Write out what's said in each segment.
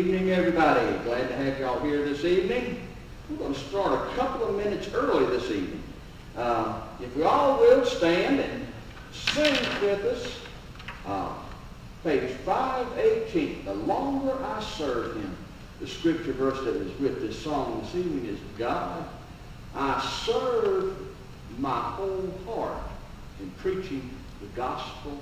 evening, everybody. Glad to have y'all here this evening. We're going to start a couple of minutes early this evening. Uh, if we all will stand and sing with us, uh, page 518, The Longer I Serve Him. The scripture verse that is with this song this evening is, God, I serve my whole heart in preaching the gospel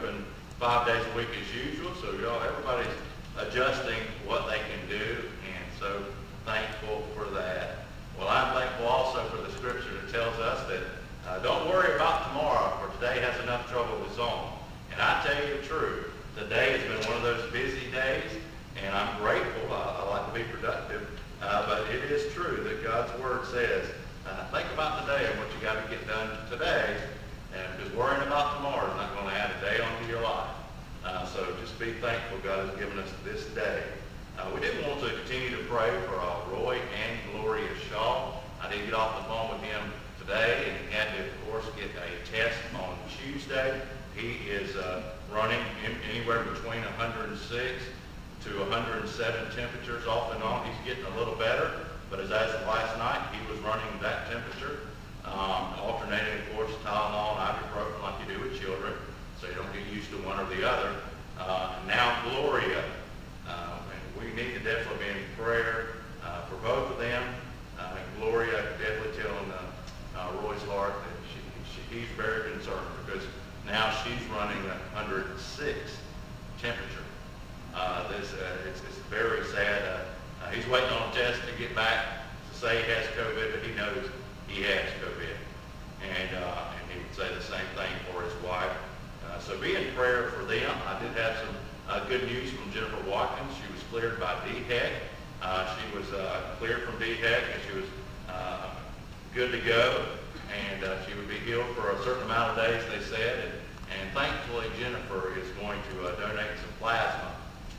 open five days a week as usual. So y'all, everybody's adjusting what they can do, and so thankful for that. Well, I'm thankful also for the scripture that tells us that uh, don't worry about tomorrow, for today has enough trouble of its own. And I tell you the truth, today has been one of those busy days, and I'm grateful. I, I like to be productive, uh, but it is true that God's Word says, uh, think about today and what you got to get done today, and just worrying about tomorrow is not going day onto your life. Uh, so just be thankful God has given us this day. Uh, we did want to continue to pray for uh, Roy and Gloria Shaw. I did get off the phone with him today, and he had to, of course, get a test on Tuesday. He is uh, running in, anywhere between 106 to 107 temperatures off and on. He's getting a little better, but as, as of last night, he was running that temperature, um, alternating, of course, Tylenol and ibuprofen like you do with children so you don't get used to one or the other. Uh, now Gloria, uh, and we need to definitely be in prayer uh, for both of them. Uh, Gloria, I could definitely telling uh, uh, Roy's heart that she, she, he's very concerned because now she's running 106 temperature. Uh, this uh, it's, it's very sad. Uh, uh, he's waiting on a test to get back to say he has COVID, but he knows he has COVID, and uh, and he would say the same thing for his wife so be in prayer for them. I did have some uh, good news from Jennifer Watkins. She was cleared by DHEC. Uh, she was uh, cleared from DHEC and she was uh, good to go. And uh, she would be healed for a certain amount of days, they said. And, and thankfully, Jennifer is going to uh, donate some plasma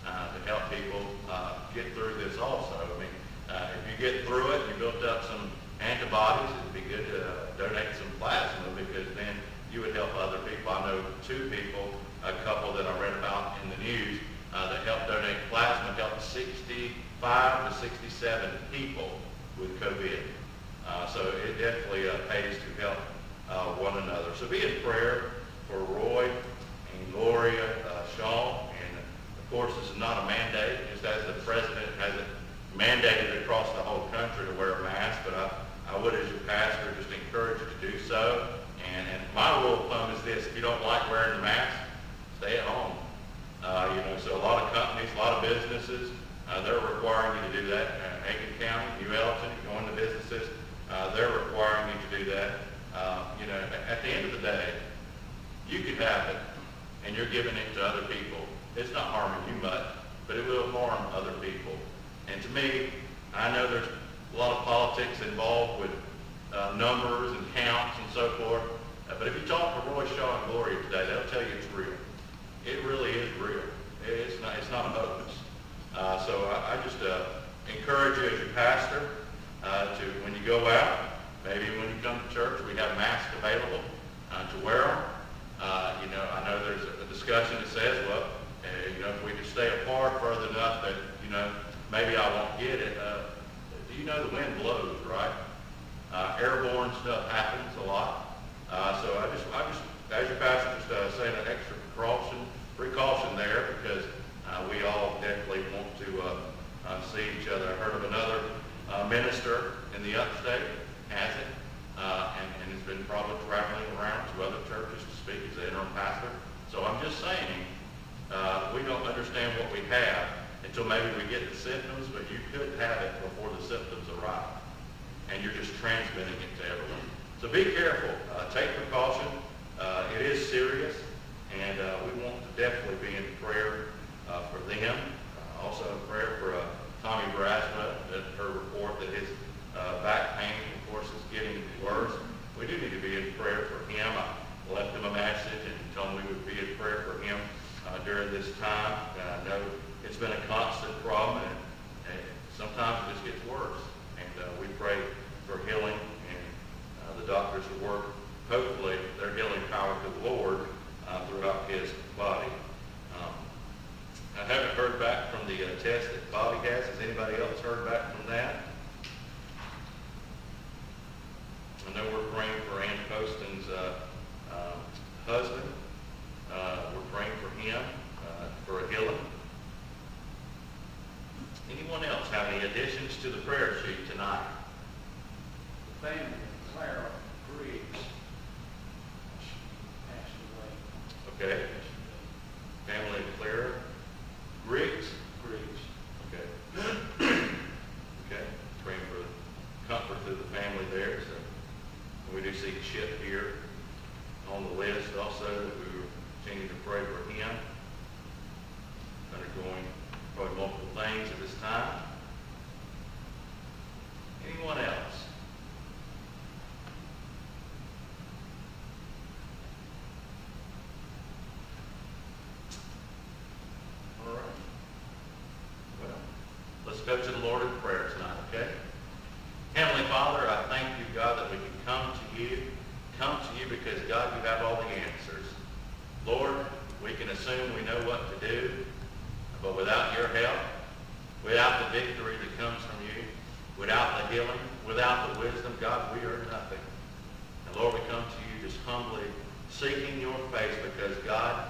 uh, to help people uh, get through this also. I mean, uh, if you get through it, you built up some antibodies, it'd be good to uh, donate some plasma because then you would help other people. I know two people, a couple that I read about in the news, uh, that helped donate plasma, helped 65 to 67 people with COVID. Uh, so it definitely uh, pays to help uh, one another. So be in prayer for Roy and Gloria uh, Shaw. And of course, this is not a mandate, just as the president has it mandated across the whole country to wear a mask. But I, I would, as your pastor, just encourage you to do so. And, and my rule of thumb is this: if you don't like wearing the mask, stay at home. Uh, you know, so a lot of companies, a lot of businesses, uh, they're requiring you to do that. Uh, Aiken County, New Ellenton, going to businesses, uh, they're requiring you to do that. Uh, you know, at the end of the day, you could have it, and you're giving it to other people. It's not harming you much, but it will harm other people. And to me, I know there's a lot of politics involved with uh, numbers and counts and so forth. Uh, but if you talk to Roy Shaw and Gloria today, they'll tell you it's real. It really is real. It's not, it's not a hoax. Uh, so I, I just uh, encourage you as your pastor uh, to, when you go out, maybe when you come to church, we have masks available uh, to wear them. You know, I know there's a discussion that says, well, you know, if we can stay apart further enough that, you know, maybe I won't get it. Do you know the wind blows? Uh, airborne stuff happens a lot. Uh, so I just, I just, as your pastor, just uh, saying an extra precaution, precaution there because uh, we all definitely want to uh, uh, see each other. I heard of another uh, minister in the upstate has it, uh, and, and has been probably traveling around to other churches to speak as the interim pastor. So I'm just saying, uh, we don't understand what we have until maybe we get the symptoms, but you could have it before the symptoms arrive and you're just transmitting it to everyone. So be careful. Uh, take precaution. Uh, it is serious, and uh, we want to definitely be in prayer uh, for them. Uh, also in prayer for uh, Tommy Braswell, that her report that his back pain, of course, is getting worse. We do need to be in prayer for him. I left him a message and told him we would be in prayer for him during this time. I know it's been a constant problem, and, and sometimes it just gets worse. And we pray for healing, and uh, the doctors will work, hopefully, their healing power to the Lord uh, throughout his body. Um, I haven't heard back from the uh, test that Bobby has. Has anybody else heard back from that? I know we're praying for Ann Poston's uh, uh, husband. Uh, we're praying for him for a healing. Anyone else have any additions to the prayer sheet tonight? family of Clara Briggs passed away Okay. Family of Clara Griggs. Briggs. Okay. Okay. Praying for comfort to the family there. So we do see Chip here on the list also that we will continue to pray for him. Undergoing probably multiple things at this time. Anyone else? All right. Well, let's go to the Lord in prayer tonight, okay? Heavenly Father, I thank you, God, that we can come to you, come to you because, God, you have all the answers. Lord, we can assume we know what to do, but without your help, without the victory that comes from you, without the healing, without the wisdom, God, we are nothing. And Lord, we come to you just humbly seeking your face because, God,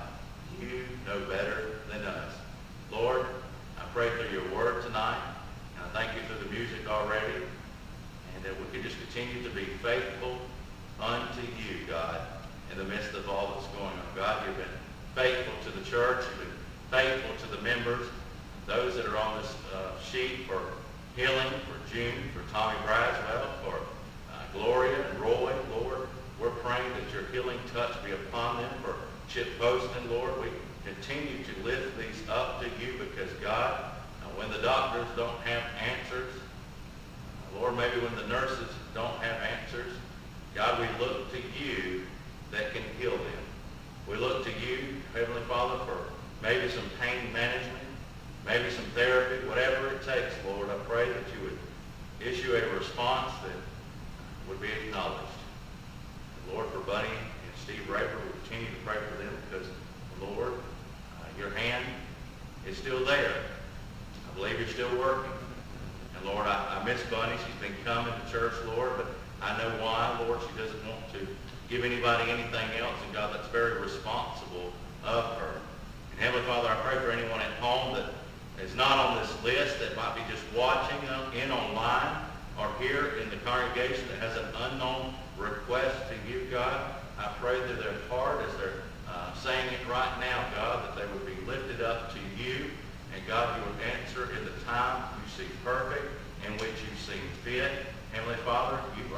district already, and that we could just continue to be faithful unto you, God, in the midst of all that's going on. God, you've been faithful to the church. You've been faithful to the members, those that are on this uh, sheet for healing, for June, for Tommy Braswell, for uh, Gloria and Roy, Lord. We're praying that your healing touch be upon them for Chip and Lord. We continue to lift these up to you because, God, uh, when the doctors don't have answers, Lord, maybe when the nurses don't have answers, God, we look to you that can heal them. We look to you, Heavenly Father, for maybe some pain management, maybe some therapy, whatever it takes, Lord. I pray that you would issue a response that would be acknowledged. Lord, for Bunny and Steve Raper, we continue to pray for them because, Lord, uh, your hand is still there. I believe you're still working. And Lord, I, I miss Bunny. She's been coming to church, Lord, but I know why, Lord. She doesn't want to give anybody anything else. And God, that's very responsible of her. And Heavenly Father, I pray for anyone at home that is not on this list that might be just watching uh, in online or here in the congregation that has an unknown request to you, God. I pray that their heart, as they're uh, saying it right now, God, that they would be lifted up to you. And God, you would answer in the time see perfect, in which you see fit. Heavenly Father, you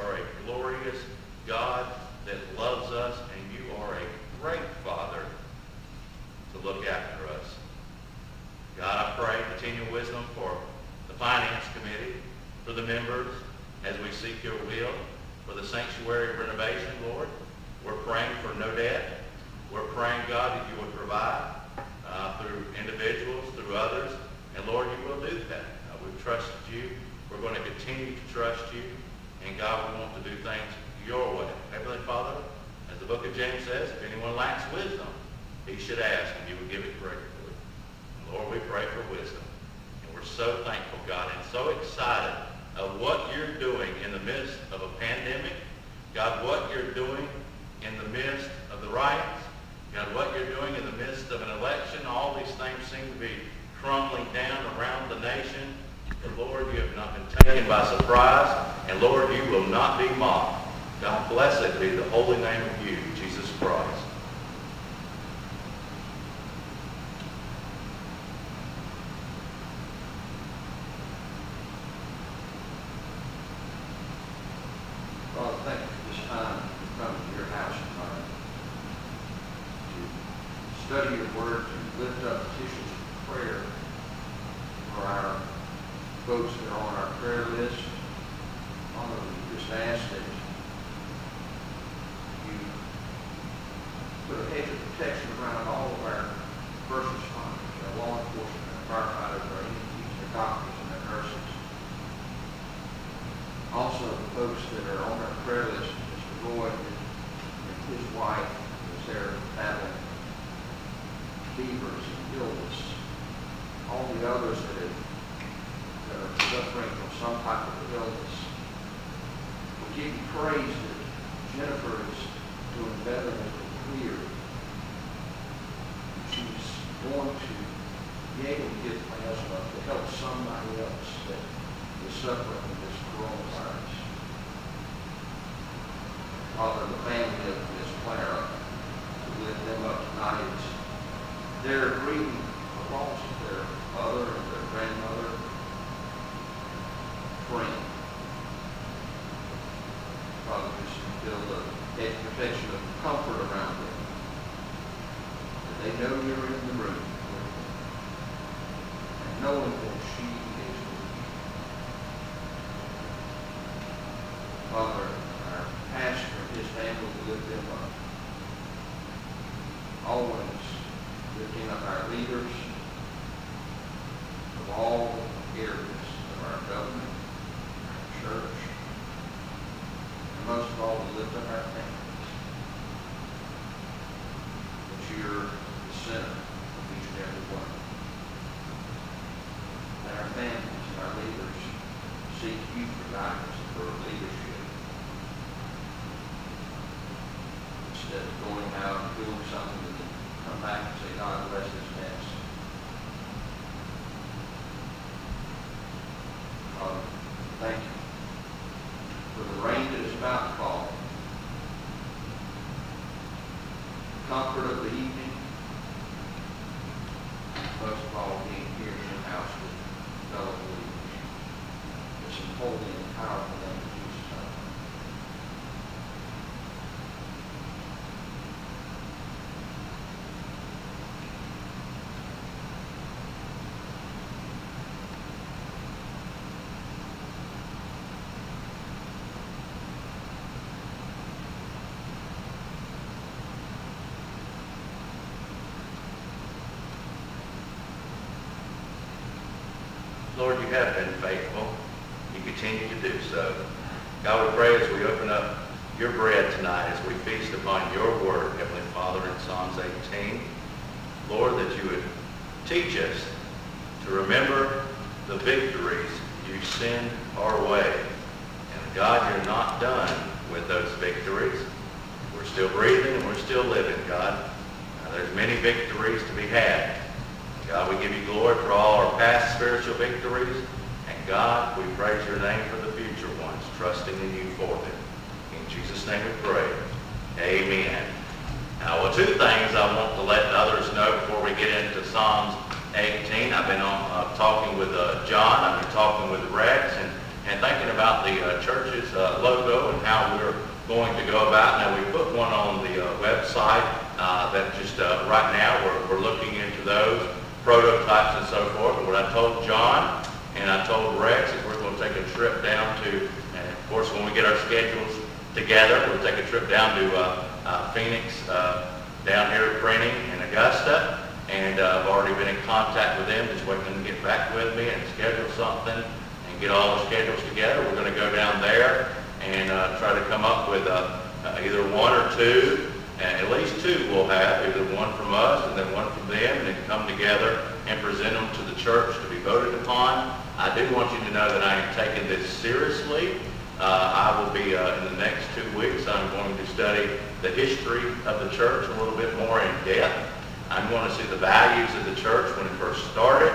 to do things your way. Heavenly Father, as the book of James says, if anyone lacks wisdom, he should ask and you will give it freely. holy name of protection around been faithful. You continue to do so. God, we pray as we open up your bread tonight, as we feast upon your word, Heavenly Father, in Psalms 18, Lord, that you would teach us to remember the victories you send our way. And God, you're not done with those victories. We're still breathing and we're still living, God. Uh, there's many victories to be had. God, we give you glory for all our past spiritual victories. And God, we praise your name for the future ones, trusting in you for them. In Jesus' name we pray. Amen. Now, well, two things I want to let others know before we get into Psalms 18. I've been on, uh, talking with uh, John. I've been talking with Rex and, and thinking about the uh, church's uh, logo and how we're going to go about. Now, we put one on the uh, website uh, that just right now we're, we're looking into those prototypes and so forth. But what I told John and I told Rex is we're going to take a trip down to, and of course when we get our schedules together, we'll take a trip down to uh, uh, Phoenix, uh, down here at Printing in Augusta. And uh, I've already been in contact with them, just waiting to get back with me and schedule something and get all the schedules together. We're going to go down there and uh, try to come up with uh, either one or two and at least two we'll have, either one from us and then one from them, and then come together and present them to the church to be voted upon. I do want you to know that I am taking this seriously. Uh, I will be, uh, in the next two weeks, I'm going to study the history of the church a little bit more in depth. I'm going to see the values of the church when it first started,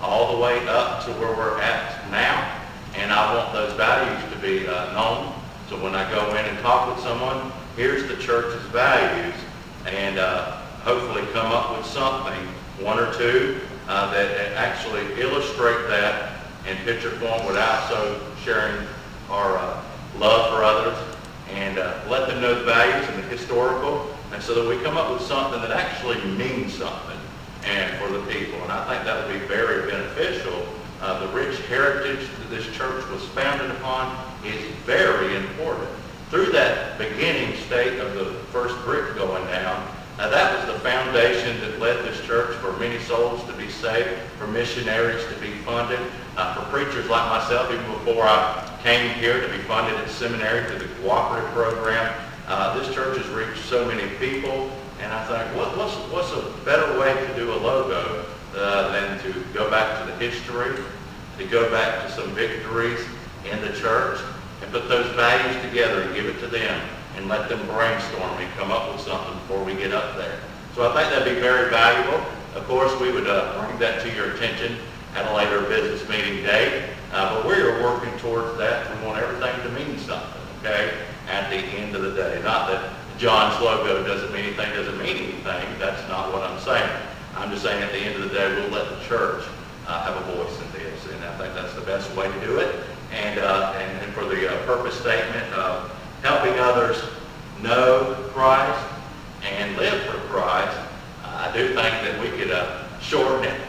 all the way up to where we're at now. And I want those values to be uh, known. So when I go in and talk with someone, here's the church's values, and uh, hopefully come up with something, one or two, uh, that actually illustrate that in picture form without so sharing our uh, love for others and uh, let them know the values and the historical, and so that we come up with something that actually means something and for the people. And I think that would be very beneficial. Uh, the rich heritage that this church was founded upon is very important through that beginning state of the first brick going down, now that was the foundation that led this church for many souls to be saved, for missionaries to be funded, uh, for preachers like myself, even before I came here to be funded at seminary through the cooperative program. Uh, this church has reached so many people, and I think, what, what's, what's a better way to do a logo uh, than to go back to the history, to go back to some victories in the church, and put those values together and give it to them and let them brainstorm and come up with something before we get up there. So I think that'd be very valuable. Of course, we would uh, bring that to your attention at a later business meeting date. Uh, but we are working towards that. We want everything to mean something, okay, at the end of the day. Not that John's logo doesn't mean anything, doesn't mean anything. That's not what I'm saying. I'm just saying at the end of the day, we'll let the church uh, have a voice in this. And I think that's the best way to do it and, uh, and, and, for the uh, purpose statement of helping others know Christ and live for Christ, I do think that we could uh, shorten it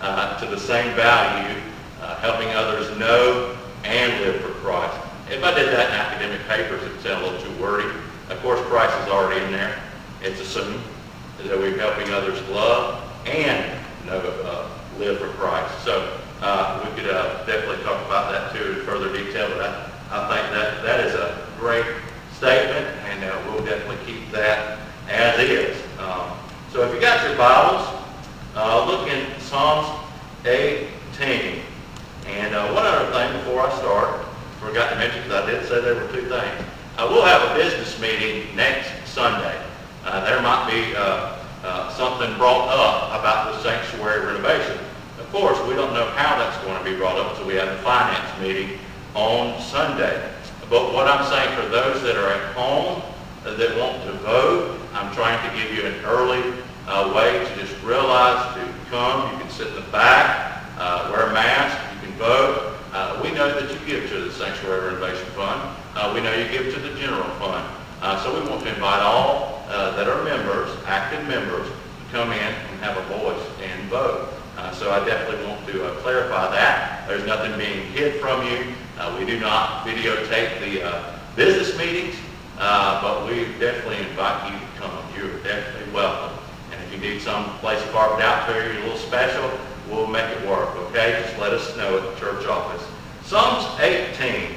uh, to the same value, uh, helping others know and live for Christ. If I did that in academic papers, it would sound a little too wordy. Of course, Christ is already in there. It's assumed that we're helping others love and know, live for Christ. So uh, we could uh, definitely talk about that too in further detail, but I, I think that that is a great statement, and uh, we'll definitely keep that as is. Um, so if you got your Bibles, uh, look in Psalms 18. And uh, one other thing before I start, forgot to mention, because I did say there were two things. I will have a business meeting next Sunday. Uh, there might be something brought up about the sanctuary renovation course, we don't know how that's going to be brought up until we have the finance meeting on Sunday. But what I'm saying for those that are at home uh, that want to vote, I'm trying to give you an early uh, way to just realize to come. You can sit in the back, uh, wear a mask, you can vote. Uh, we know that you give to the Sanctuary Renovation Fund. Uh, we know you give to the General Fund. Uh, so we want to invite all that are members, active members, to come in and have a voice and vote. Uh, so I definitely want to uh, clarify that. There's nothing being hid from you. Uh, we do not videotape the uh, business meetings, uh, but we definitely invite you to come. You're definitely welcome. And if you need some place carved out for you, a little special, we'll make it work, okay? Just let us know at the church office. Psalms 18.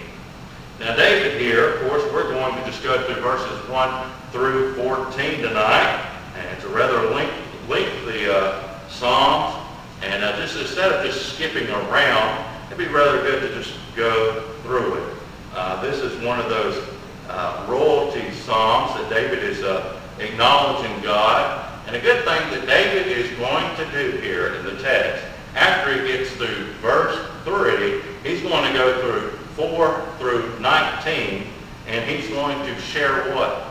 Now David here, of course, we're going to just go through verses 1 through 14 tonight. And it's a rather lengthy, lengthy uh, Psalms. And uh, just instead of just skipping around, it'd be rather good to just go through it. Uh, this is one of those uh, royalty psalms that David is uh, acknowledging God. And a good thing that David is going to do here in the text, after he gets through verse 3, he's going to go through 4 through 19, and he's going to share what?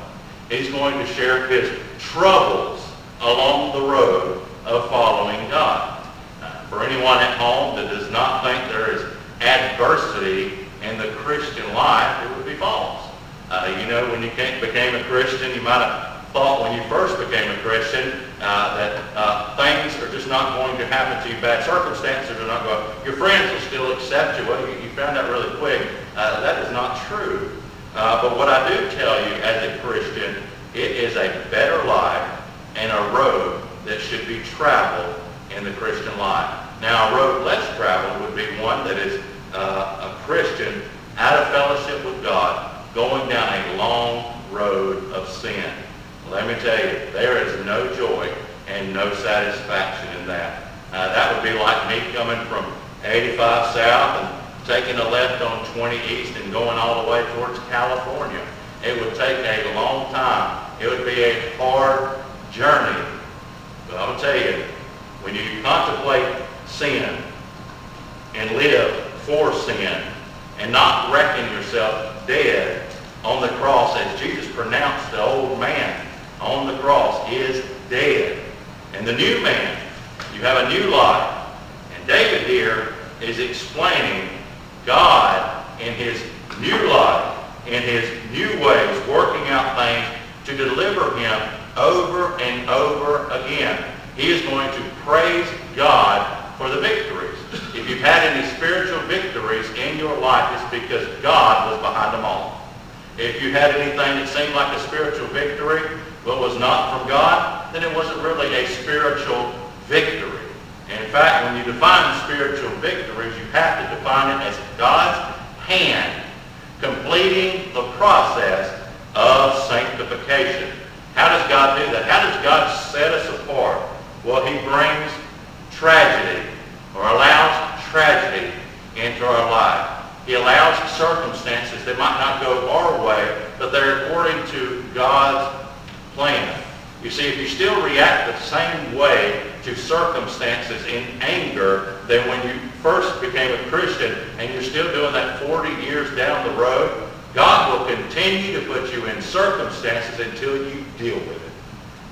He's going to share his troubles along the road of following God. For anyone at home that does not think there is adversity in the Christian life, it would be false. Uh, you know, when you became a Christian, you might have thought when you first became a Christian uh, that uh, things are just not going to happen to you. Bad circumstances are not going. Your friends will still accept you. Well, you, you found out really quick uh, that is not true. Uh, but what I do tell you as a Christian, it is a better life and a road that should be traveled in the Christian life. Now, a road less traveled would be one that is uh, a Christian out of fellowship with God, going down a long road of sin. Let me tell you, there is no joy and no satisfaction in that. Uh, that would be like me coming from 85 South and taking a left on 20 East and going all the way towards California. It would take a long time. It would be a hard journey. But I'm going to tell you, when you contemplate sin and live for sin and not reckon yourself dead on the cross as Jesus pronounced the old man on the cross is dead. And the new man, you have a new life. And David here is explaining God in his new life, in his new ways, working out things to deliver him over and over again. He is going to praise God for the victories. If you've had any spiritual victories in your life, it's because God was behind them all. If you had anything that seemed like a spiritual victory, but was not from God, then it wasn't really a spiritual victory. And in fact, when you define spiritual victories, you have to define it as God's hand completing the process of sanctification. How does God do that? How does God set us apart? Well, he brings tragedy or allows tragedy into our life. He allows circumstances that might not go our way, but they're according to God's plan. You see, if you still react the same way to circumstances in anger than when you first became a Christian and you're still doing that 40 years down the road, God will continue to put you in circumstances until you deal with it.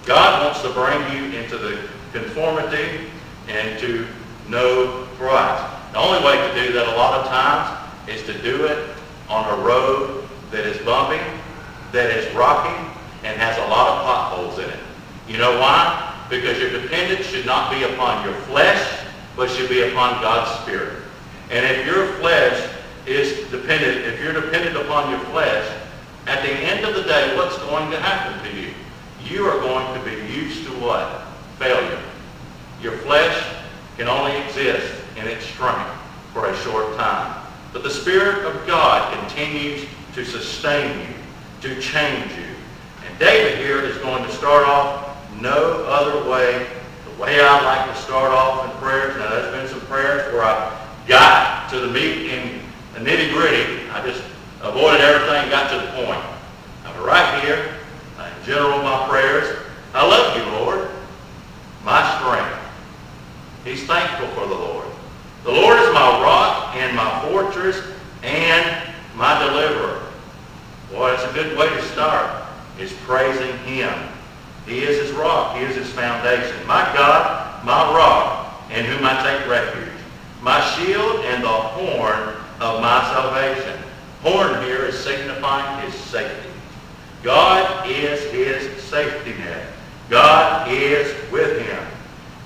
God wants to bring you into the conformity and to know Christ. The only way to do that a lot of times is to do it on a road that is bumpy, that is rocky, and has a lot of potholes in it. You know why? Because your dependence should not be upon your flesh, but should be upon God's Spirit. And if your flesh is dependent, if you're dependent upon your flesh, at the end of the day, what's going to happen to you? You are going to be used to what? Failure. Your flesh can only exist in its strength for a short time. But the Spirit of God continues to sustain you, to change you. And David here is going to start off no other way. The way I like to start off in prayers, now there's been some prayers where I got to the meat and the nitty gritty. I just avoided everything, got to the point. Now, right here, in general, my prayers, I love you, Lord, my strength. He's thankful for the Lord. The Lord is my rock and my fortress and my deliverer. Boy, that's a good way to start, is praising him. He is his rock. He is his foundation. My God, my rock, in whom I take refuge. My shield and the horn of my salvation. Horn here is signifying his safety. God is his safety net. God is with him.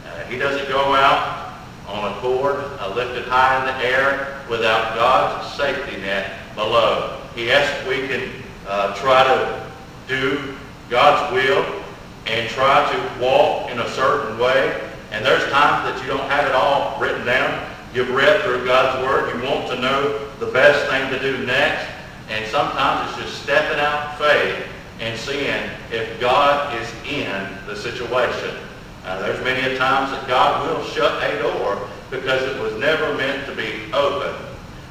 Uh, he doesn't go out on a cord uh, lifted high in the air without God's safety net below. Yes, we can uh, try to do God's will and try to walk in a certain way, And there's times that you don't have it all written down. You've read through God's Word. You want to know the best thing to do next. And sometimes it's just stepping out faith and seeing if God is in the situation. There's many a times that God will shut a door because it was never meant to be open.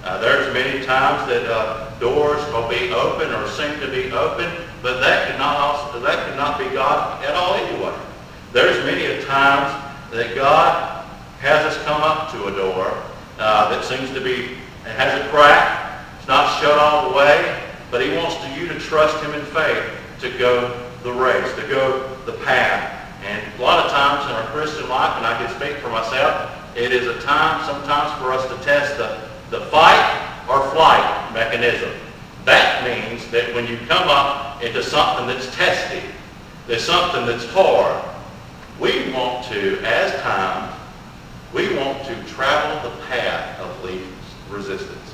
Uh, there's many times that uh, doors will be open or seem to be open, but that could not also that could not be God at all anyway. There's many a times that God has us come up to a door uh, that seems to be it has a crack. It's not shut all the way, but He wants you to trust Him in faith to go the race, to go the path. And a lot of times in our Christian life, and I can speak for myself, it is a time sometimes for us to test the, the fight or flight mechanism. That means that when you come up into something that's testy, there's something that's hard, we want to, as time, we want to travel the path of least resistance.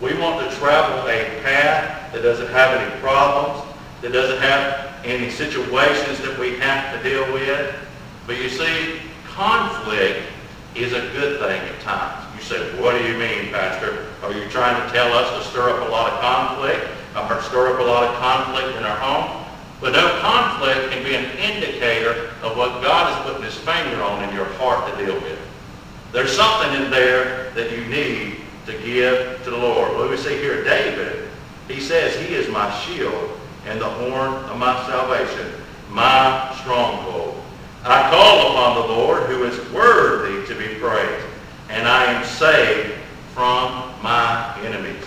We want to travel a path that doesn't have any problems, that doesn't have any situations that we have to deal with. But you see, conflict is a good thing at times. You say, what do you mean, Pastor? Are you trying to tell us to stir up a lot of conflict or stir up a lot of conflict in our home? But no conflict can be an indicator of what God is putting his finger on in your heart to deal with. There's something in there that you need to give to the Lord. Do we see here? David, he says, he is my shield and the horn of my salvation, my stronghold. I call upon the Lord who is worthy to be praised, and I am saved from my enemies.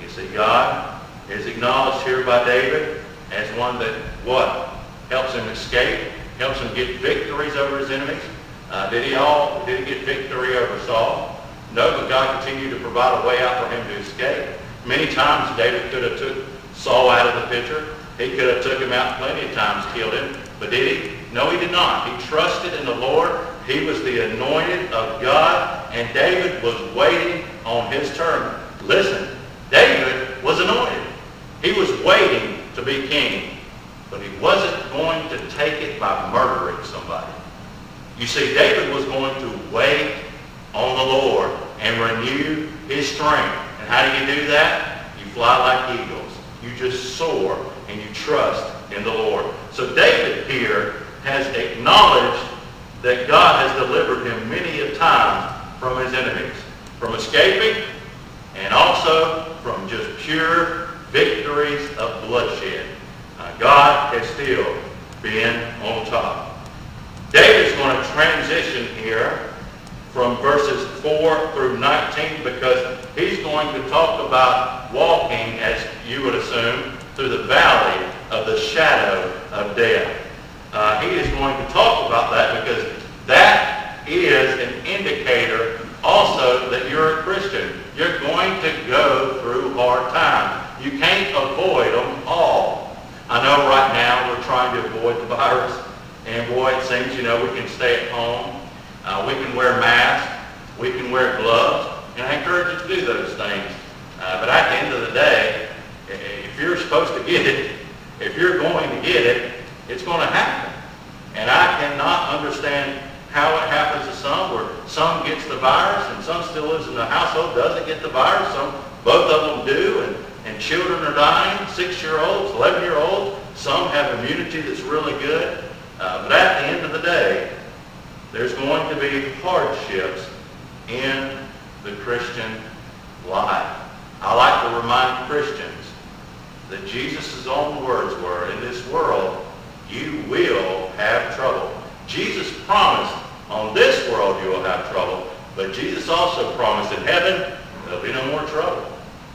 You see, God is acknowledged here by David as one that, what? Helps him escape, helps him get victories over his enemies. Uh, did he all, did he get victory over Saul? No, but God continued to provide a way out for him to escape. Many times David could have took Saul out of the picture. He could have took him out plenty of times, killed him. But did he? No, he did not. He trusted in the Lord. He was the anointed of God, and David was waiting on his turn. Listen, David was anointed. He was waiting to be king, but he wasn't going to take it by murdering somebody. You see, David was going to wait on the Lord and renew his strength. And how do you do that? You fly like eagles. You just soar and you trust in the Lord. So David here has acknowledged that God has delivered him many a time from his enemies, from escaping and also from just pure victories of bloodshed. Uh, God has still been on top. David's going to transition here from verses 4 through 19 because he's going to talk about walking, as you would assume, through the valley of the shadow of death. Uh, he is going to talk about that because that is an indicator also that you're a Christian. You're going to go through hard times. You can't avoid them all. I know right now we're trying to avoid the virus. And boy, it seems, you know, we can stay at home. Uh, we can wear masks. We can wear gloves. And I encourage you to do those things. Uh, but at the end of the day, if you're supposed to get it, if you're going to get it, it's going to happen. And I cannot understand how it happens to some, where some gets the virus and some still lives in the household, doesn't get the virus. Some, both of them do, and, and children are dying, six-year-olds, 11-year-olds. Some have immunity that's really good. Uh, but at the end of the day, there's going to be hardships in the Christian life. I like to remind Christians that Jesus' own words were, in this world, you will have trouble. Jesus promised, on this world you will have trouble, but Jesus also promised in heaven, there'll be no more trouble.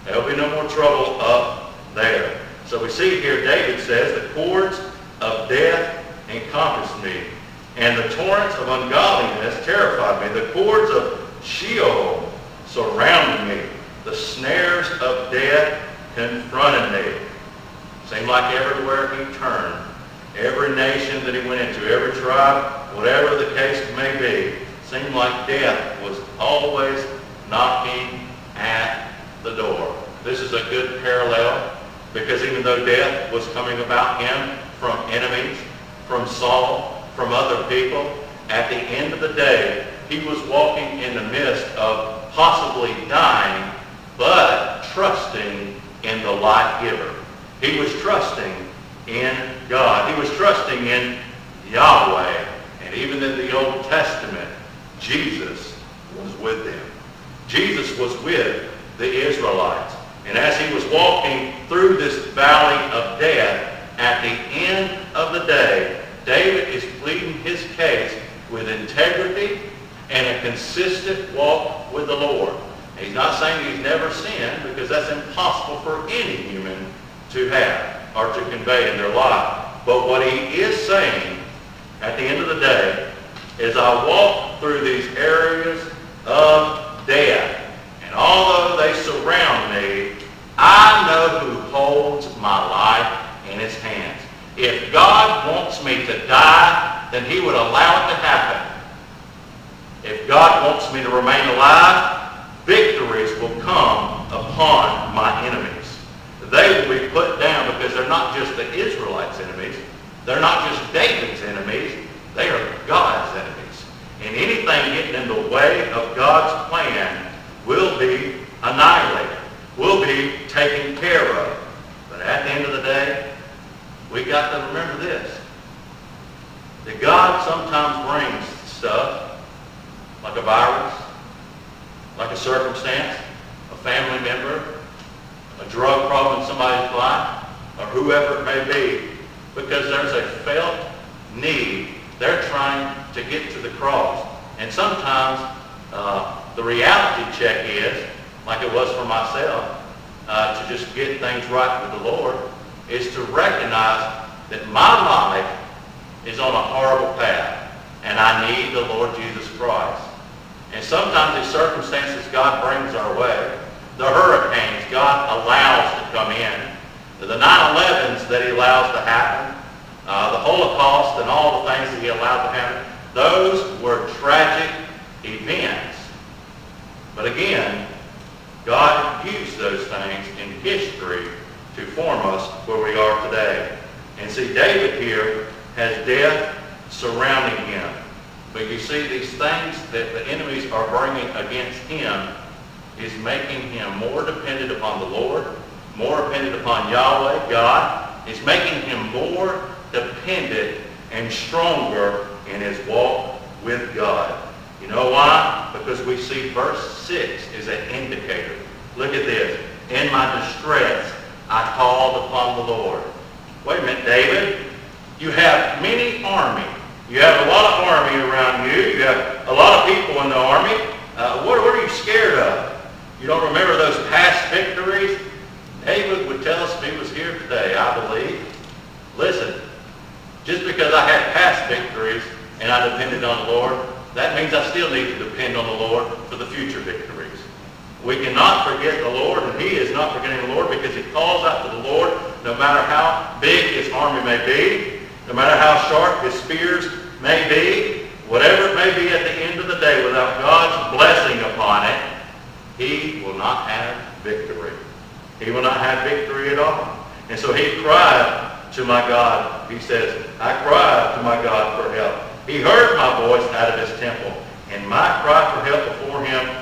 There'll be no more trouble up there. So we see here David says, the cords of death encompassed me, and the torrents of ungodliness terrified me. The cords of Sheol surrounded me. The snares of death confronted me. Seemed like everywhere he turned, every nation that he went into, every tribe, whatever the case may be, seemed like death was always knocking at the door. This is a good parallel because even though death was coming about him from enemies, from Saul, from other people, at the end of the day, he was walking in the midst of possibly dying, but trusting in the life giver. He was trusting in God. He was trusting in Yahweh. And even in the Old Testament, Jesus was with them. Jesus was with the Israelites. And as he was walking through this valley of death, at the end of the day, David is pleading his case with integrity and a consistent walk with the Lord. He's not saying he's never sinned because that's impossible for any human to have or to convey in their life. But what he is saying at the end of the day is I walk through these areas of death. And although they surround me, I know who holds my life in his hands. If God wants me to die, then he would allow it to happen. If God wants me to remain alive, victories will come upon my enemies. They will be put down because they're not just the Israelites' enemies. They're not just David's enemies. They are God's enemies. And anything getting in the way of God's plan will be annihilated, will be taken care of. But at the end of the day, we got to remember this. That God sometimes brings stuff like a virus, like a circumstance, a family member, a drug problem in somebody's life, or whoever it may be, because there's a felt need. They're trying to get to the cross. And sometimes uh, the reality check is, like it was for myself, uh, to just get things right with the Lord, is to recognize that my life is on a horrible path, and I need the Lord Jesus Christ. And sometimes the circumstances God brings our way, the hurricanes God allows to come in, the 9-11s that he allows to happen, uh, the Holocaust and all the things that he allowed to happen, those were tragic events. But again, God used those things in history to form us where we are today. And see, David here has death surrounding him. But you see, these things that the enemies are bringing against him is making him more dependent upon the Lord, more dependent upon Yahweh, God. It's making him more dependent and stronger in his walk with God. You know why? Because we see verse 6 is an indicator. Look at this. In my distress, I called upon the Lord. Wait a minute, David. You have many army. You have a lot of army around you. You have a lot of people in the army. Uh, what, what are you scared of? You don't remember those past victories? David would tell us if he was here today, I believe. Listen, just because I had past victories and I depended on the Lord, that means I still need to depend on the Lord for the future victories. We cannot forget the Lord, and he is not forgetting the Lord because he calls out to the Lord no matter how big his army may be, no matter how sharp his spears may be, whatever it may be at the end of the day, without God's blessing upon it, he will not have victory. He will not have victory at all. And so he cried to my God. He says, I cried to my God for help. He heard my voice out of his temple, and my cry for help before him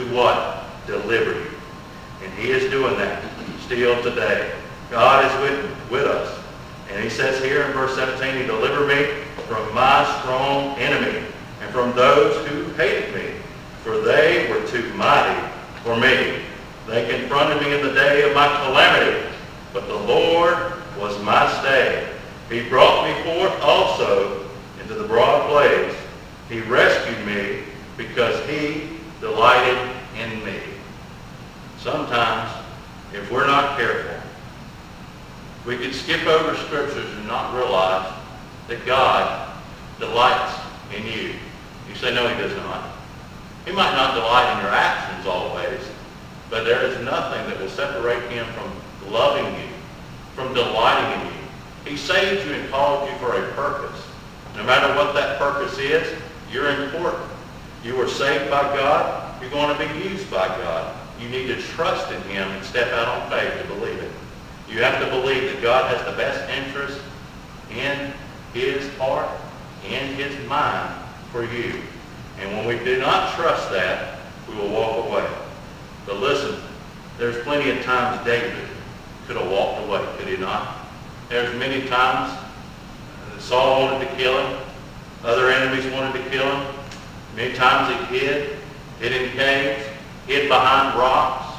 to what? Deliver you. And he is doing that still today. God is with, with us. And he says here in verse 17, he delivered me from my strong enemy and from those who hated me, for they were too mighty for me. They confronted me in the day of my calamity, but the Lord was my stay. He brought me forth also into the broad place. He rescued me because he delighted in me. Sometimes, if we're not careful, we could skip over scriptures and not realize that God delights in you. You say, no, he does not. He might not delight in your actions always, but there is nothing that will separate him from loving you, from delighting in you. He saved you and called you for a purpose. No matter what that purpose is, you're important. You were saved by God. You're going to be used by God. You need to trust in him and step out on faith to believe it. You have to believe that God has the best interest in his heart and his mind for you. And when we do not trust that, we will walk away. But listen, there's plenty of times David could have walked away, could he not? There's many times uh, Saul wanted to kill him. Other enemies wanted to kill him. Many times he hid, hid in caves, hid behind rocks,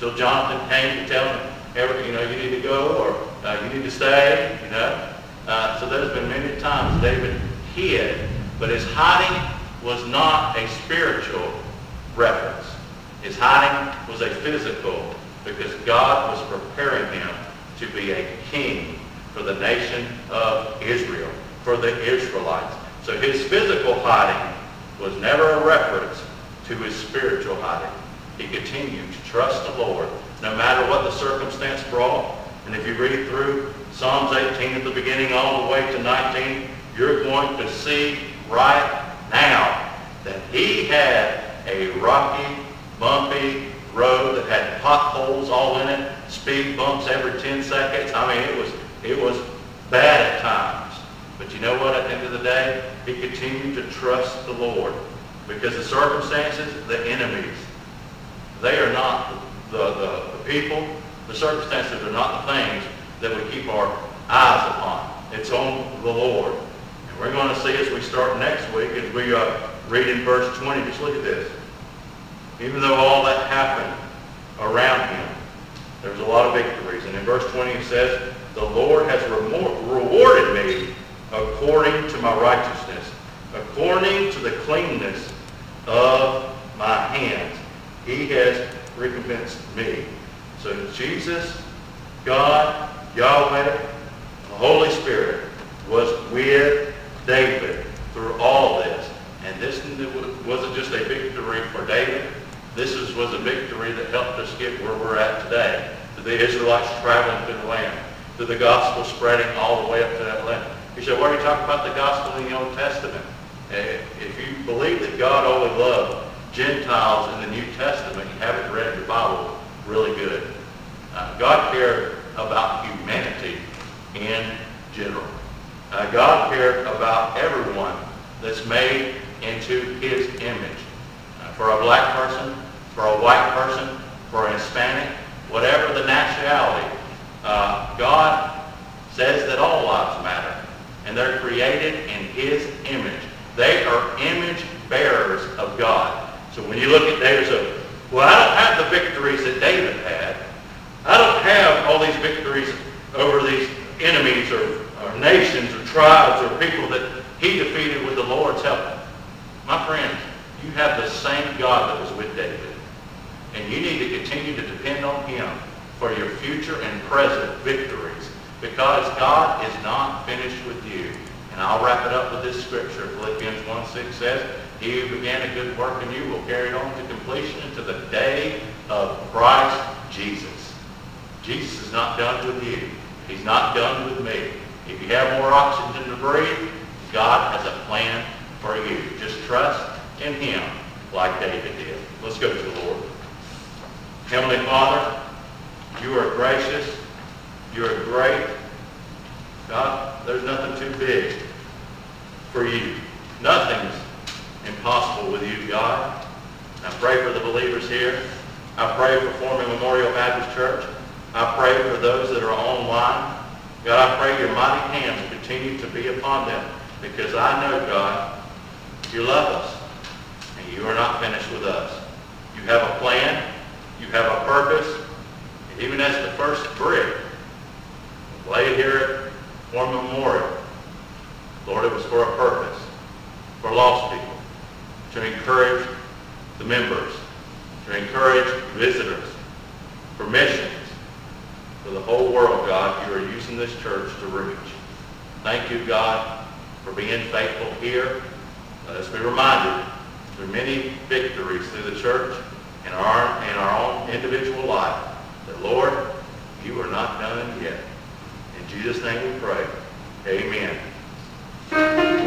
till Jonathan came to tell him, every, you know, you need to go or uh, you need to stay, you know. Uh, so there's been many times David hid, but his hiding was not a spiritual reference. His hiding was a physical because God was preparing him to be a king for the nation of Israel, for the Israelites. So his physical hiding was never a reference to his spiritual hiding. He continued to trust the Lord no matter what the circumstance brought. And if you read through Psalms 18 at the beginning all the way to 19, you're going to see right now that he had a rocky, bumpy road that had potholes all in it, speed bumps every 10 seconds. I mean, it was, it was bad at times. But you know what? At the end of the day, he continued to trust the Lord because the circumstances, the enemies, they are not the, the, the people, the circumstances are not the things that we keep our eyes upon. It's on the Lord. And we're going to see as we start next week, as we uh, read in verse 20, just look at this. Even though all that happened around him, there was a lot of victories. And in verse 20 it says, The Lord has rewarded me according to my righteousness, according to the cleanness of my hands. He has recompensed me. So Jesus, God, Yahweh, The Holy Spirit was with David through all this. And this wasn't just a victory for David. This was a victory that helped us get where we're at today. To the Israelites traveling through the land. To the gospel spreading all the way up to that land. You said, why are you talking about the gospel in the Old Testament? Eh, If you believe that God only loved Gentiles in the New Testament, you haven't read your Bible really good. Uh, God cared about humanity in general. Uh, God cared about everyone that's made into his image. Uh, for a black person, for a white person, for a Hispanic, whatever the nationality, uh, God says that all lives matter. And they're created in his image. They are image bearers of God. So when you look at David, so, well, I don't have the victories that David had. I don't have all these victories over these enemies or, or nations or tribes or people that he defeated with the Lord's help. My friends, you have the same God that was with David. And you need to continue to depend on him for your future and present victories because God is not finished with you. And I'll wrap it up with this scripture. Philippians 1.6 says, He who began a good work in you will carry it on to completion until the day of Christ Jesus. Jesus is not done with you. He's not done with me. If you have more oxygen to breathe, God has a plan for you. Just trust in him like David did. Let's go to the Lord. Heavenly Father, you are gracious. You are great. God, there's nothing too big for you. Nothing's impossible with you, God. I pray for the believers here. I pray for Foreman Memorial Baptist Church. I pray for those that are online. God, I pray your mighty hands continue to be upon them because I know, God, you love us and you are not finished with us. You have a plan. You have a purpose. And even as the first brick laid here at Foreman Memorial, Lord, it was for a purpose, for lost people, to encourage the members, to encourage visitors, for missions, for the whole world, God, you are using this church to reach. Thank you, God, for being faithful here. Let us be reminded through many victories through the church and our, in our own individual life that, Lord, you are not done yet. In Jesus' name we pray. Amen. Música